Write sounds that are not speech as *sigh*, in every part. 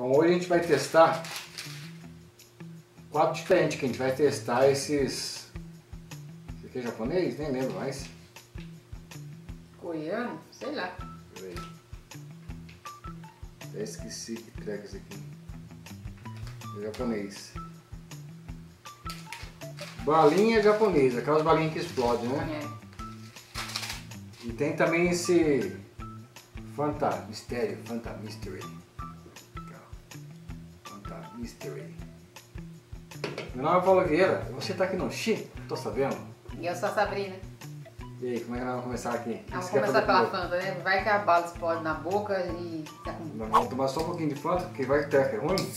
Bom, hoje a gente vai testar quatro diferentes que a gente vai testar esses. Esse aqui é japonês? Nem lembro mais. Coreano? Sei lá. Peraí. Até esqueci que treca esse aqui. É japonês. Balinha japonesa, aquelas balinhas que explodem, né? É. E tem também esse Fanta Mistério, Fanta Mystery. Mystery. Meu nome é Paulo Vieira, você tá aqui no Xi, tô sabendo. E eu sou a Sabrina. E aí, como é que nós vamos começar aqui? Vamos começar pela primeiro? Fanta, né? Vai que a bala explode na boca e tá com... Nós vamos tomar só um pouquinho de Fanta, porque vai que treca é ruim.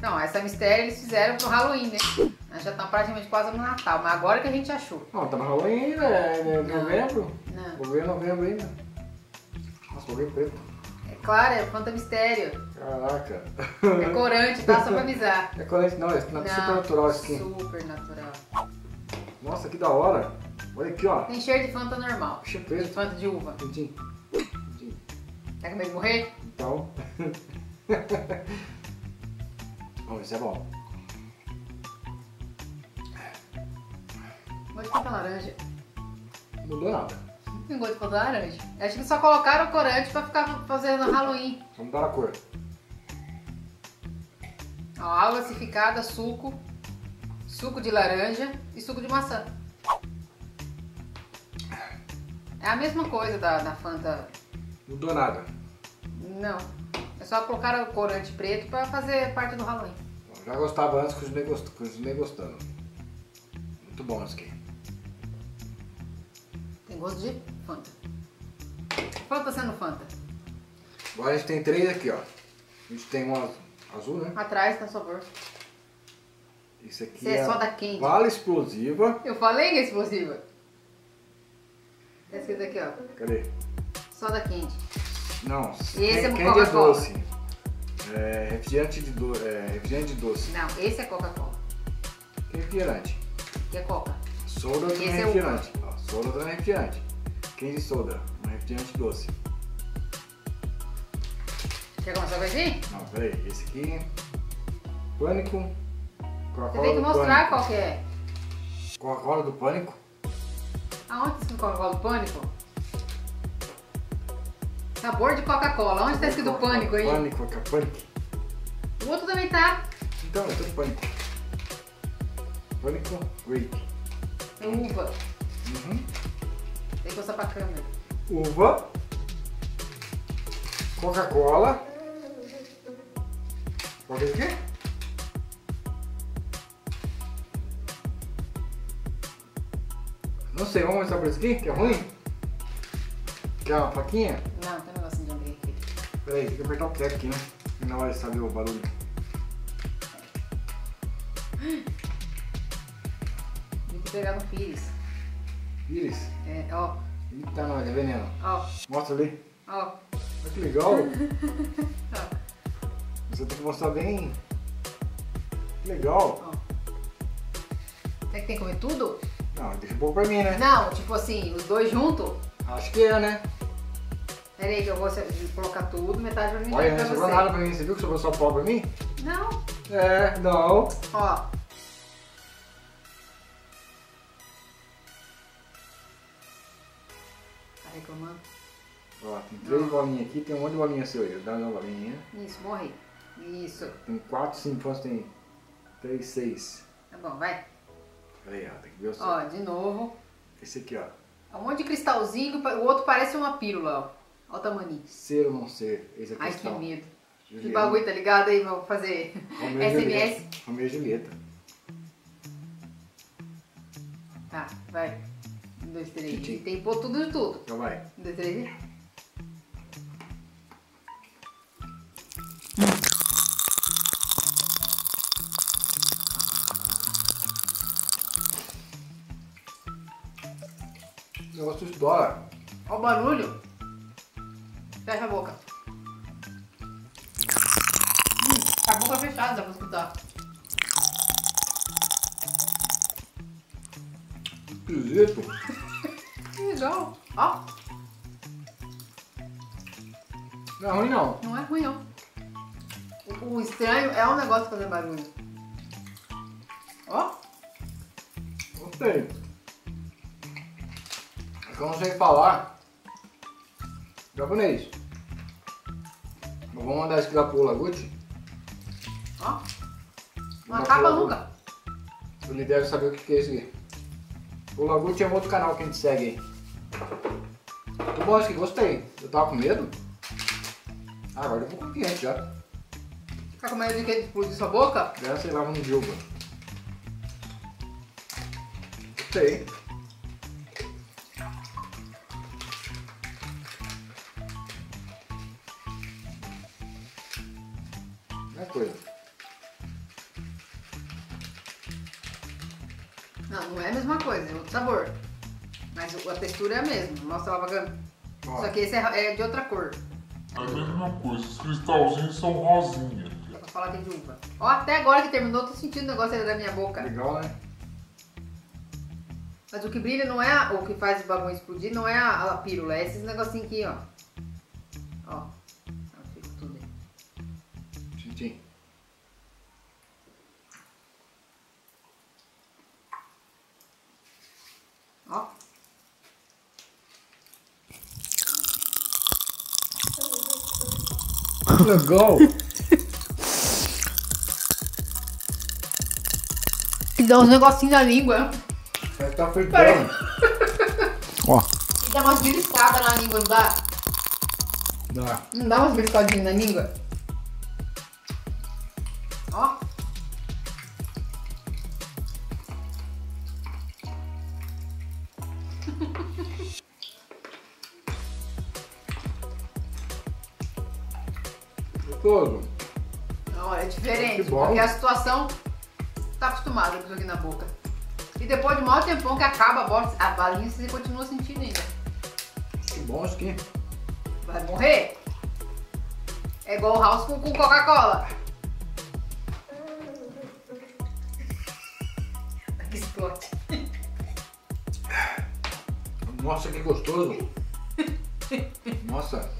Não, essa mistério eles fizeram pro Halloween, né? Nós já estamos praticamente quase no Natal, mas agora que a gente achou. Não, tá no Halloween ainda, é Não. novembro. Não. Vou ver novembro ainda. Nossa, ver preto. Claro, é Fanta Mistério. Caraca. É corante, tá? Só pra avisar. É corante, não, é super natural isso aqui. Super natural. Nossa, que da hora. Olha aqui, ó. Tem cheiro de Fanta normal. De preto. Fanta de uva. Tintim. Tintim. Tá com medo de morrer? Então. *laughs* Bom, isso é bom. Gosto de Fanta laranja. Não mudou nada. Não gosto de laranja. Acho que só colocaram o corante pra ficar fazendo Halloween. Só mudaram a cor. Ó, água gasificada, suco, suco de laranja e suco de maçã. É a mesma coisa da, da Fanta. Mudou nada. Não. É só colocar o corante preto pra fazer parte do Halloween. Eu já gostava antes, continuei gostando. Muito bom isso aqui. Tem gosto de Fanta. Fanta sendo Fanta. Agora a gente tem três aqui, ó. A gente tem uma azul, né? Atrás tá sabor. Esse aqui Esse é soda quente. Bala explosiva. Eu falei que é explosiva. Tá escrito aqui, ó. Cadê? Soda quente. Não. esse é candy Coca-Cola. doce. É, refrigerante de do... é, refrigerante de doce. Não, esse é Coca-Cola. Refrigerante? Que é Coca. Soda também Esse é é refrigerante. Soda também é refrigerante. Candy soda, um refrigerante doce. Quer começar com esse? Não, peraí, esse aqui. Pânico. Você tem que mostrar Pânico. qual que é. Coca-Cola do Pânico. Aonde tá escrito Coca-Cola do Pânico? Sabor de Coca-Cola. Onde tá escrito Pânico aí? Pânico, Coca Pânico. O outro também tá. Então, é tudo Pânico. Pânico Grape. É uva. Uhum. Tem que mostrar pra câmera. Uva. Coca-Cola. É isso aqui? Não sei, vamos mostrar pra isso aqui, que é ruim? Quer uma faquinha? Não, tem um negocinho de abrir aqui. Peraí, tem que apertar o cap aqui, né? Na hora de saber o barulho. Tem que pegar no pires. Iris. É, ó, Eita, não, é veneno. ó, Mostra ali. ó. Olha que legal. ó, *laughs* Você tem que mostrar bem. Que legal. ó. Será que tem que comer tudo? Não, deixa um pouco pra mim, né? Não, tipo assim, os dois juntos. Acho que é, né? Pera aí que eu vou colocar tudo, metade pra mim Olha, não sobrou nada pra mim. Você viu que sobrou só pau pra mim? Não, É, não. ó. Reclamando? Ó, tem três bolinhas aqui, tem um monte de bolinha seu aí. Dá uma bolinha. Isso, morre. Isso. Tem quatro, cinco, quantos tem? Três, seis. Tá bom, vai. Peraí, ó, tem que ver o seu. Ó, de novo. Esse aqui, ó. É um monte de cristalzinho, o outro parece uma pílula, ó. Olha o tamanho. Ser ou não ser. Esse aqui Ai, que medo. Que Juliana. bagulho, tá ligado aí? Vou fazer Romeu SMS. Romeu e Julieta. Tá, vai. Um, dois, três. Tchim. Tem que pôr tudo de tudo. Então vai. Um, dois, três e... O negócio estoura. Ó o barulho. Fecha a boca. Hum, a boca fechada, dá pra escutar. Esquisito. Que legal. Ó, Não é ruim não. não é ruim não. O, o estranho é um negócio fazer barulho. Ó, Gostei. É que eu não sei falar japonês. Eu vou mandar isso lá pro Laguchi. ó. Não acaba nunca. Ele deve saber o que que é isso aqui. O Laguchi é um outro canal que a gente segue aí. Muito bom aqui, gostei. Eu tava com medo. Ah, agora eu vou confiante já. Tá com medo de que explodir sua boca? Já sei lá no jogo. Gostei. É coisa. Não, não é a mesma coisa, é outro sabor. Mas a textura é a mesma. Mostra lá bacana. Ó, Só que esse é, é de outra cor. É a mesma coisa, os cristalzinhos são rosinha. Dá pra falar que é de uva. Ó, até agora que terminou, tô sentindo o negócio aí da minha boca. legal, né? Mas o que brilha não é a- o que faz o bagulho explodir, não é a, a pílula, é esses negocinhos aqui, ó. Ó. Fica tudo aí. Senti. Ó. Legal. E dá uns negocinhos na língua. Vai estar Peraí. fritando. Ó. E dá umas beliscadas na língua, não dá? Dá. Não dá umas beliscadinhas na língua? Ó. *laughs* Todo. Não, é diferente, Que bom. porque a situação tá acostumada com isso aqui na boca. E depois de um maior tempão que acaba a, bosta, a balinha, você continua sentindo ainda. Que bom isso aqui. Vai morrer? É igual o House com, com Coca-Cola. *laughs* Que explode. Nossa, que gostoso. *laughs* Nossa.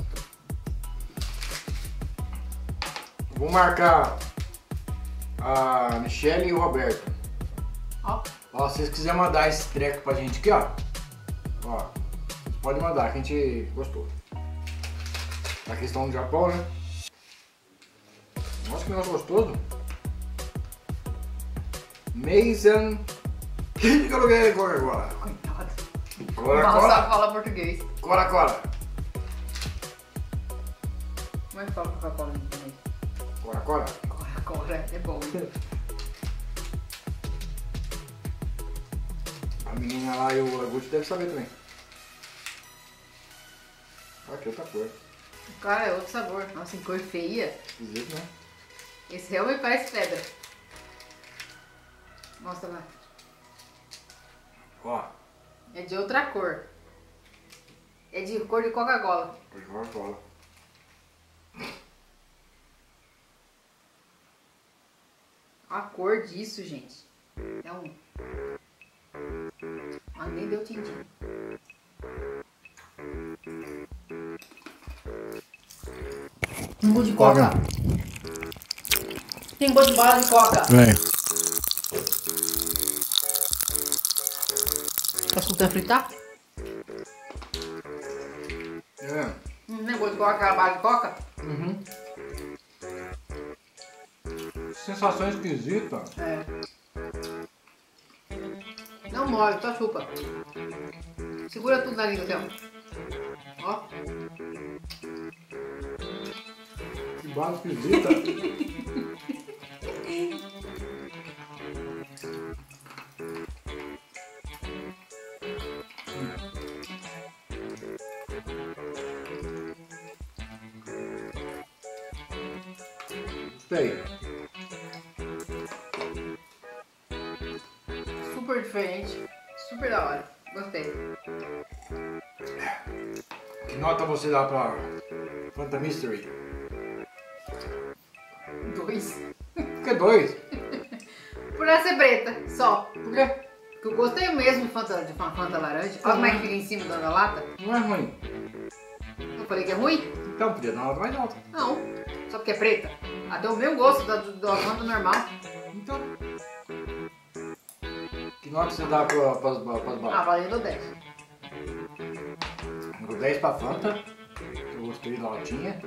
Vou marcar a Michelle e o Roberto. Ó, Ó, se vocês quiserem mandar esse treco pra gente aqui, ó. Ó, vocês podem mandar, que a gente gostou. A questão do Japão, né? Nossa, que negócio gostoso. Mason. Que coloquei agora, agora. coitado. Cora, Mal sabe cora. falar português. Cora, cora. Como é que fala Coca-Cola em japonês? Cora, cora. Coca-Cola é bom. A menina lá e o Laguti devem saber também. Aqui, outra cor. Cara, é outro sabor. Nossa, em cor feia. Esquisito, né? Esse realmente parece pedra. Mostra lá. Ó, É de outra cor. É de cor de Coca-Cola. de Coca-Cola. A cor disso, gente. É um. Ah, nem deu tintim. Tem gosto de coca. Tem gosto de bala de coca. Vem. Tá escutando fritar? É. Hum, Não é gosto de coca, bala de coca? Uhum. Sensação esquisita. É. Não mole, só chupa. Segura tudo na língua, Théo. Ó. Que bala esquisita. *laughs* Super diferente. Super da hora. Gostei. Que nota você dá pra Fanta Mystery? Dois. *laughs* Por que dois? Por ser preta, só. Por quê? Porque eu gostei mesmo de Fanta, de Fan- Fanta laranja. Olha como é que fica em cima da lata. Não é ruim. Eu falei que é ruim? Então podia dar uma nota mais alta. Não. Só porque é preta. Até o meu gosto da, da Fanta normal. Então. Que nota você dá para as Ah, balas? valendo 10. Dou 10 pra Fanta. Eu gostei da latinha.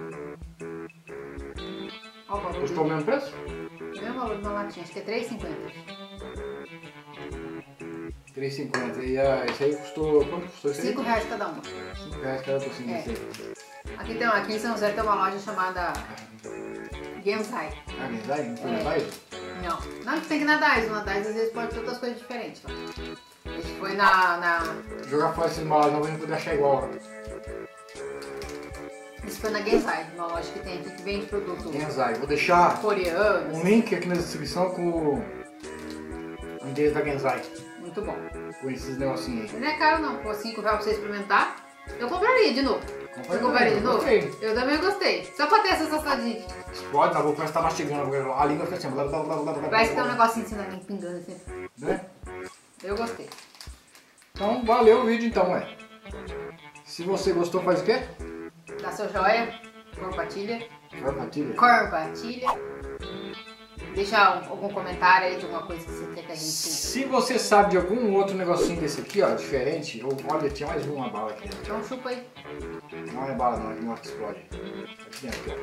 Ó, Custou o mesmo preço? Mesmo valor de uma latinha, acho que é 3,50. 3,50. E a, esse aí custou. Quanto custou esse aí? 5 reais cada uma. 5 reais cada docinho É. Aqui, tem, aqui em São José tem uma loja chamada Gamesai. Ah, Genzai? Não foi É. Genzai? Não, não tem que ir na DAIS. Na DAIS às vezes pode ter outras coisas diferentes. Lá. A gente foi na, na. Jogar fora esse embalagens não vai poder achar igual. Isso foi na Gensai, uma loja que tem aqui que vende produto Genzai. Vou deixar coreano. um link aqui na descrição com o endereço da Genzai. Muito bom. Com esses negocinhos aí. Não é caro não, pô, 5 reais pra você experimentar. Eu compraria de novo. De novo? Gostei. Eu também gostei. Só pra ter essa sensação de. Explode na boca, parece que tá mastigando. A língua fica assim. Blá, blá, blá, blá, blá, Parece que tem um negocinho assim na linha pingando assim. né? Eu gostei. Então, valeu o vídeo então, ué. Se você gostou, faz o quê? Dá seu joia, compartilha. Compartilha. Compartilha. Deixa um- algum comentário aí de alguma coisa que você que a gente. Se você sabe de algum outro negocinho desse aqui, ó, diferente, ou olha, tinha mais uma bala aqui dentro. Então chupa aí. Não é bala não, é que explode. Aqui dentro,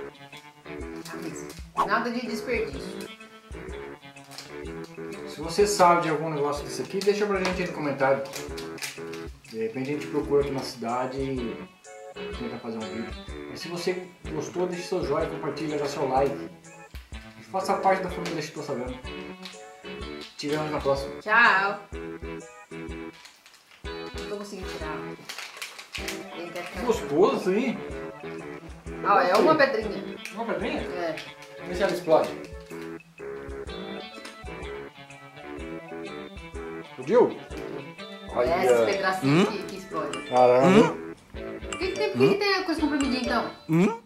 ó. Nada de desperdício. Se você sabe de algum negócio desse aqui, deixa pra gente aí no comentário. De repente a gente procura aqui na cidade e tenta fazer um vídeo. Mas se você gostou, deixe seu joinha, compartilha, dá seu like. E faça parte da família Estou Sabendo. Te vemos na próxima. Tchau. Não tô conseguindo tirar. Ele quer ficar- Gostoso isso aí. Ah, é uma pedrinha. Uma pedrinha? É. Vê se ela explode. Explodiu? É esses pedacinhos que, que explodem. Caramba. Por que, que tem, por que, que tem a coisa comprimidinha então? Hum?